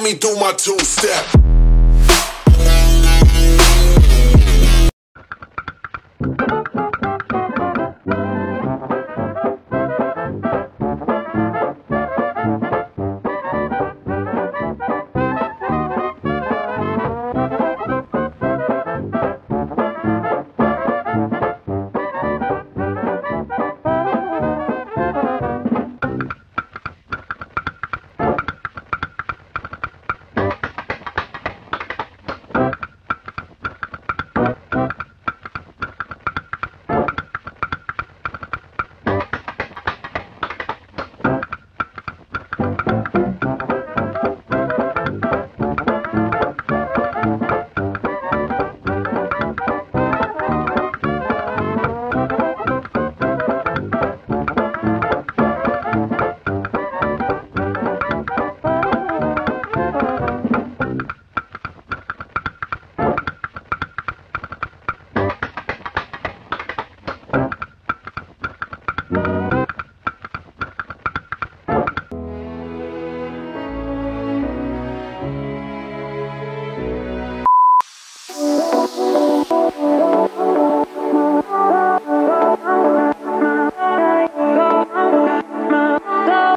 Me do my two step.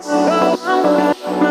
Oh,